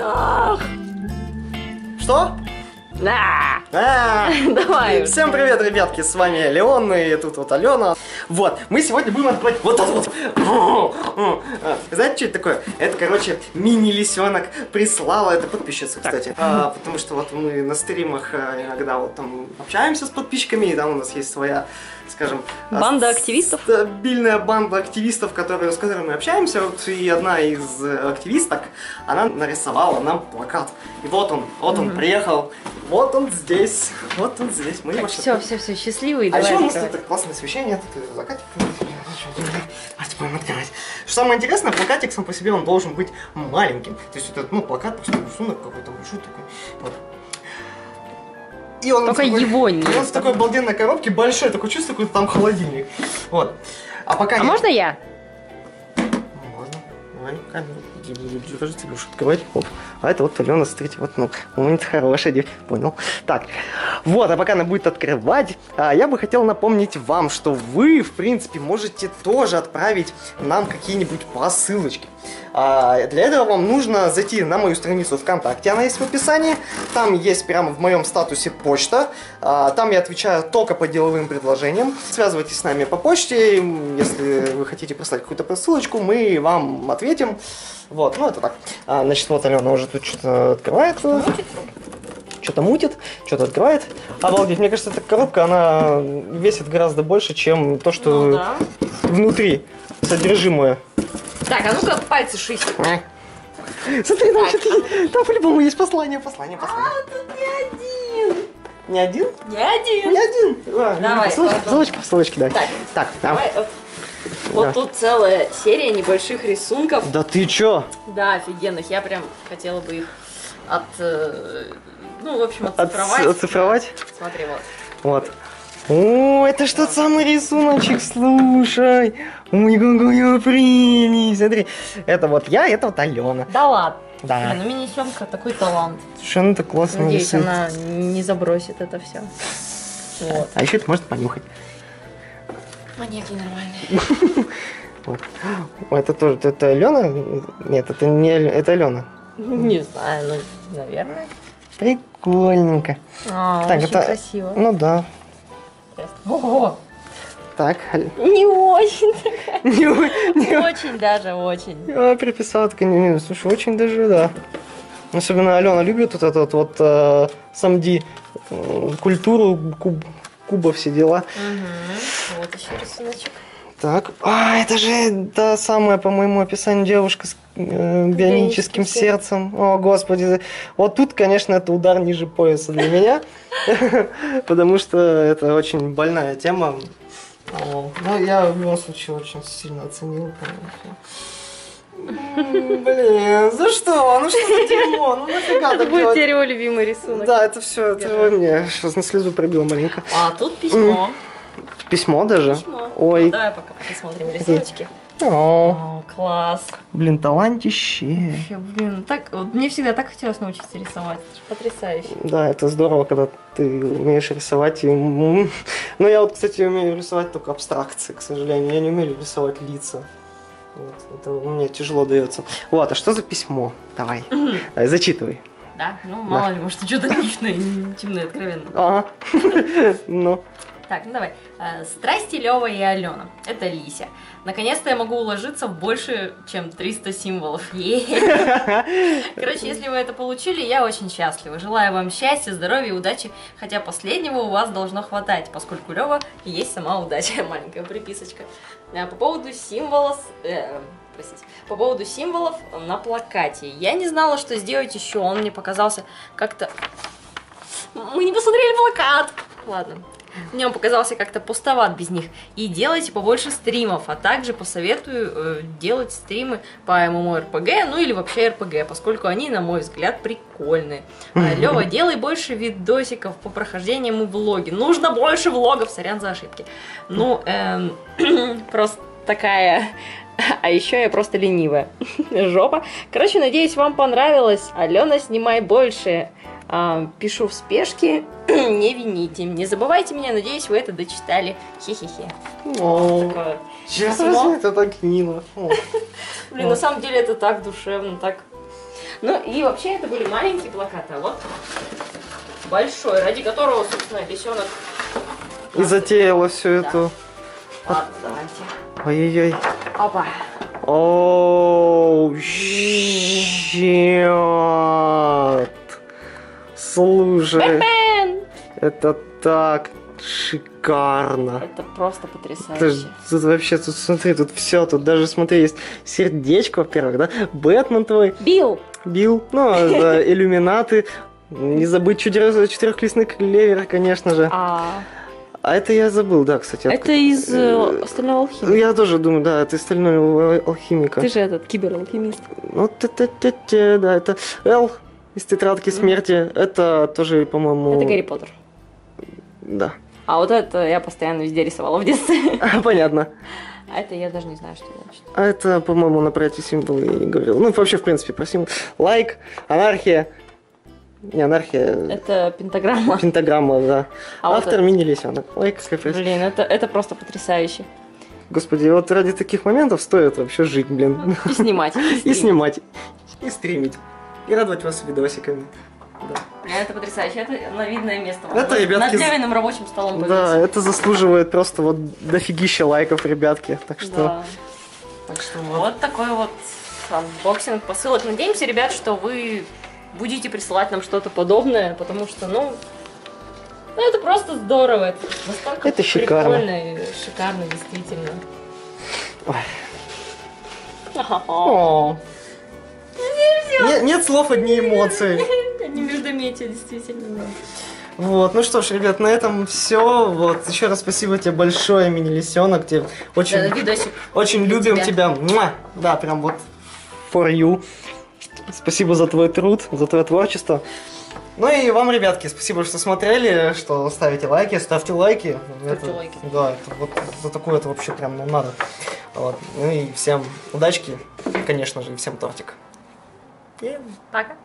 Ах. Что? Да. А, Давай. Всем привет, ребятки, с вами Леон и тут вот Алена. Вот, мы сегодня будем открывать вот это вот. Знаете, что это такое? Это, короче, мини-лисенок прислала, это подписчица, кстати. А, потому что вот мы на стримах а, иногда вот там общаемся с подписчиками, и там у нас есть своя, скажем... а, Банда активистов? Стабильная банда активистов, которые, с которыми мы общаемся. Вот, и одна из э, активисток, она нарисовала нам плакат. И вот он, вот он приехал, вот он здесь, вот он здесь. Мы сейчас Все, все, все, счастливый. а еще у нас тут классное освещение, тут закатик. Давайте будем открывать. Что самое интересное, плакатик сам по себе он должен быть маленьким. То есть это, ну, плакат, просто рисунок какой-то большой такой. Вот. И он Только такой- его и нет. Он в такой обалденной коробке, большой, такой чувство, какой-то там холодильник. Вот. А пока А я- можно я? Давай, камеру. Держи, тебе уж открывать. Оп. А это вот Алена, смотрите, вот, ну, момент хорошая девочка, понял. Так, вот, а пока она будет открывать, а, я бы хотел напомнить вам, что вы, в принципе, можете тоже отправить нам какие-нибудь посылочки. А, для этого вам нужно зайти на мою страницу ВКонтакте, она есть в описании. Там есть прямо в моем статусе почта. А, там я отвечаю только по деловым предложениям. Связывайтесь с нами по почте. Если вы хотите прислать какую-то посылочку, мы вам ответим. Вот, ну это так. А, значит, вот Алена уже тут что-то открывает. Что-то мутит, что-то открывает. Обалдеть, мне кажется, эта коробка, она весит гораздо больше, чем то, что Ну да. внутри содержимое. Так, а ну-ка пальцы шить. Смотри, там что-то Там по-любому есть послание, послание, послание. А, тут не один. Не один? Не один. Не один. А, Давай, Ссылочки, ссылочки, дай. Так, Так, да. давай. вот. Вот Да. тут целая серия небольших рисунков. Да ты чё? Да, офигенных. Я прям хотела бы их от... э, Ну, в общем, Отц- отцифровать. Оцифровать? Смотри, вот. Вот. О, это ж тот самый рисуночек, слушай. Ой, какая прелесть. Смотри, это вот я, это вот Алена. Да ладно. Да. Блин, у мини-съемка такой талант. Она так классно Надеюсь, рисует. она не забросит это все. Вот. А еще это может понюхать. Маньяки нормальные. Вот. Это тоже, это Алена? Нет, это не это Алена. Не знаю, ну, наверное. Прикольненько. А, Так, очень это- красиво. Ну да. Ого! Так, Не очень, не, не, очень даже, очень. Я приписал, так, не, не, слушай, очень даже, да. Особенно Алена любит вот этот вот э, самди, э, культуру, куб, куба, все дела. Угу. Вот еще рисуночек. Так, а, это же та самая, по моему описанию, девушка с э, бионическим сердцем. О, господи. Вот тут, конечно, это удар ниже пояса для меня, потому что это очень больная тема. О, Ну, я в любом случае очень сильно оценил, Блин, за что? Ну что за дерьмо? Ну нафига Это будет теперь его любимый рисунок. Да, это все, это мне сейчас на слезу пробило маленько. А тут письмо. Письмо даже? Письмо. Ой. Ну, давай пока посмотрим рисуночки. О, класс. блин, талантище. Вообще, блин, так, вот мне всегда так хотелось научиться рисовать. Это же потрясающе. Да, это здорово, когда ты умеешь рисовать. И... Ну, я вот, кстати, умею рисовать только абстракции, к сожалению. Я не умею рисовать лица. Вот, это мне тяжело дается. Вот, а что за письмо? Давай, давай зачитывай. Да? Ну, мало ли, может, что-то личное, интимное, откровенно. Ага. Ну, Так, ну давай. Э, Страсти Лева и Алена. Это Лися. Наконец-то я могу уложиться в больше, чем 300 символов. Короче, если вы это получили, я очень счастлива. Желаю вам счастья, здоровья, удачи. Хотя последнего у вас должно хватать, поскольку Лева есть сама удача. Маленькая приписочка. Э, По поводу символов... э, простите. По поводу символов на плакате. Я не знала, что сделать еще. Он мне показался как-то... Мы не посмотрели плакат. Ладно. Мне он показался как-то пустоват без них. И делайте побольше стримов, а также посоветую э, делать стримы по MMORPG, ну или вообще RPG, поскольку они, на мой взгляд, прикольные. Лева, делай больше видосиков по прохождениям и влоги. Нужно больше влогов, сорян за ошибки. Ну, эм, просто такая... А еще я просто ленивая. Жопа. Короче, надеюсь, вам понравилось. Алена, снимай больше. А, пишу в спешке. Не вините. Не забывайте меня. Надеюсь, вы это дочитали. Хе-хе-хе. о, Такое. сейчас Письмо. это так мило. Блин, на самом деле это так душевно, так... Ну и вообще это были маленькие плакаты, а вот большой, ради которого, собственно, лисенок. И затеяла всю эту... Ладно, давайте. Ой-ой-ой. Опа. Оу, щет. Слушай! Это так шикарно. Это просто Это потрясающе. тут вообще, тут смотри, тут все, тут даже, смотри, есть сердечко, во-первых, да? Бэтмен твой, Билл! Билл, ну, да, иллюминаты. Не забыть четырех- четырехлистный клевер, конечно же. А, А это я забыл, да, кстати. это из э, остального алхимика. Я тоже думаю, да, это из стального алхимика. Ты же этот кибералхимист. Ну, т-т-т-т, да, это Эл из тетрадки смерти. Это тоже, по-моему... Это Гарри Поттер. Да. А вот это я постоянно везде рисовала в детстве. Понятно. А это я даже не знаю, что значит. А это, по-моему, на проекте символы и говорил. Ну, вообще, в принципе, про символ. Лайк, анархия. Не, анархия. Это пентаграмма. Пентаграмма, да. А вот Автор это- мини-лисенок. Лайк, скайфрейс. Блин, это, это просто потрясающе. Господи, вот ради таких моментов стоит вообще жить, блин. И снимать. И снимать. И стримить. И радовать вас видосиками. Это потрясающе. Это на видное место. Это, Над- ребятки, Над Левиным рабочим столом Да, это заслуживает просто вот дофигища лайков, ребятки. Так что... Да. Так что вот такой вот unboxing посылок. Надеемся, ребят, что вы будете присылать нам что-то подобное, потому что, ну, ну, это просто здорово. Это настолько Это шикарно. прикольно и шикарно, действительно. Ой. О. Нет, нет слов, одни эмоции. Междометия, действительно. да. Вот, ну что ж, ребят, на этом все. Вот, еще раз спасибо тебе большое, мини-лисенок. Тебе очень, Да, видосик. очень любим тебя. тебя. Муа! Да, прям вот for you. Спасибо за твой труд, за твое творчество. Ну и вам, ребятки, спасибо, что смотрели, что ставите лайки, ставьте лайки. Ставьте Это- лайки. Да, это вот за такое это вообще прям ну, надо. Вот. Ну и всем удачки, конечно же, и всем тортик. И Пока.